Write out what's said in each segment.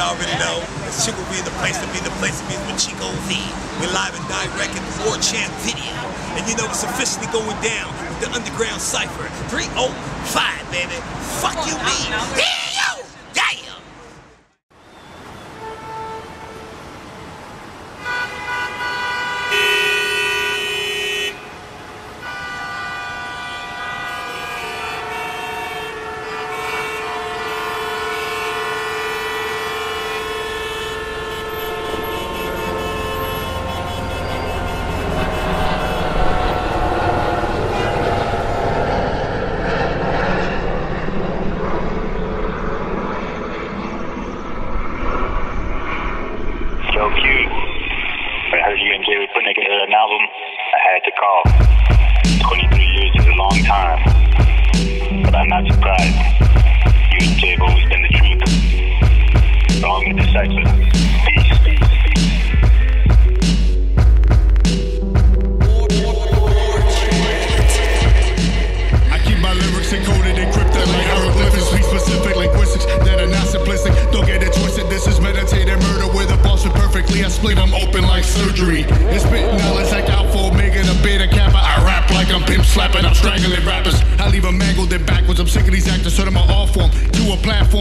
y'all already know. This chick will be the place to be. The place to be with Chico V. We're live and direct in the War Chant video. And you know it's officially going down with the Underground Cypher. 305, baby. Fuck you, me. And putting together an album. I had to call. 23 years like surgery. It's spit knowledge like Alpha Omega, the Beta Kappa. I rap like I'm pimp slapping. I'm strangling rappers. I leave them mangled and backwards. I'm sick of these actors, so my all form a platform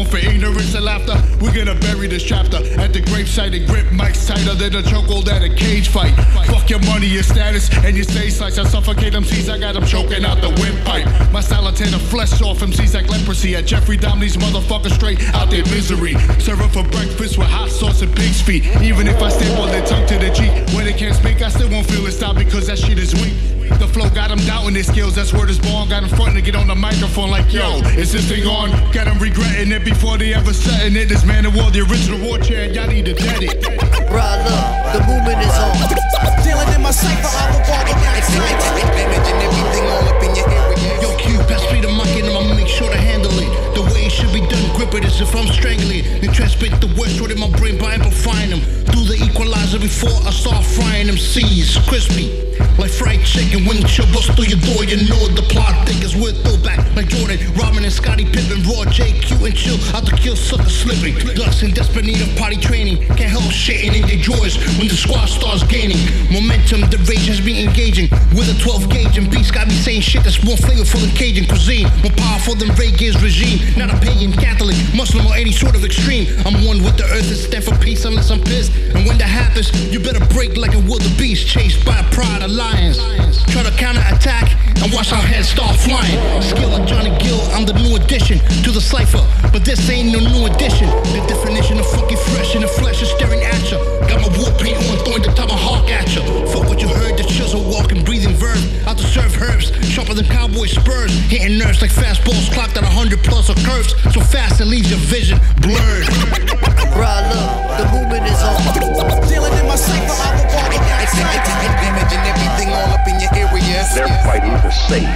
for ignorance and laughter. We're gonna bury this chapter at the gravesite and grip mics tighter than a chokehold at a cage fight. Fuck your money, your status, and your stage slice. I suffocate MCs. I got them choking out the windpipe. My style tear the flesh off MCs like leprosy. At Jeffrey Dahmer, these motherfuckers straight out their misery. Serve 'em for breakfast with hot sauce and pig's feet. Even if I staple their tongue to the G, when they can't speak, I still won't feel it stop because that shit is weak. The flow got them doubting their skills, that's where this born. Got them frontin' to get on the microphone like, yo, is this thing on? Got them regretting it before they ever setting it. This man of war, the original war chair, y'all need to dead it. Bruh, look, the movement is on. Dealing in my cipher, I'm a will walk it Damaging everything all up in your area. Yo, Q, pass me the mic and I'ma make sure to handle it. The way it should be done, grip it as if I'm strangling it. Then transmit the words in my brain by amplifying them. Do the equalizer before I start frying them seeds. Crispy, like fried chicken. When chill bust through your door, you know the plot thickens with throwback. Like Jordan, Rodman, and Scottie Pippen. Raw-J, Q, and chill. Out the kill, sucker slipping. Ducks in desperate need of potty training. Can't help shitting in their drawers when the squad starts gaining. Momentum, the rage. With a 12 gauge and beats got me saying shit that's more flavorful than Cajun cuisine. More powerful than Ray Gear's regime. Not a pagan, Catholic, Muslim, or any sort of extreme. I'm one with the earth and stand for peace unless I'm pissed. And when that happens, you better break like a wildebeest chased by a pride of lions. Try to counterattack and watch our heads start flying. Skill like Johnny Gill, I'm the new addition to the cipher. But this ain't no new addition. Hitting nerves like fastballs clocked at 100 plus or curves. So fast it leaves your vision blurred. Bruh, look, the movement is on. Dealing in my cipher, I will walk it Damaging everything all up in your area. They're fighting to save.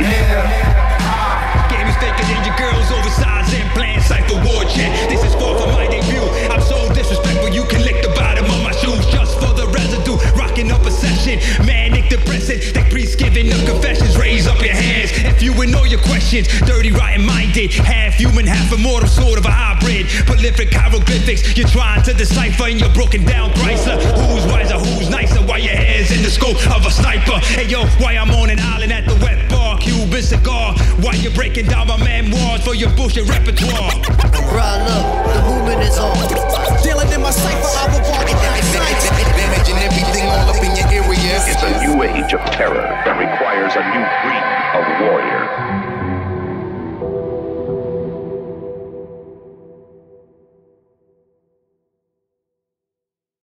Game is faker than your girl's oversized implant cipher war chant. This is far from my debut. I'm so disrespectful, you can lick the bottom of my shoes just for the residue. Rocking up a session, manic your questions. Dirty, rotten minded, half human, half immortal, sort of a hybrid. Prolific hieroglyphics, you're trying to decipher in your broken down Chrysler. Uh, who's wiser, who's nicer? Why your head's in the scope of a sniper? Hey yo, why I'm on an island at the wet bar, Cuban cigar? Why you breaking down my memoirs for your bullshit repertoire? Bruh, look, the movement is on. Dealing in my cipher, I will walk it Damaging everything all up in your area. It's a new age of terror that requires a new breed of warrior.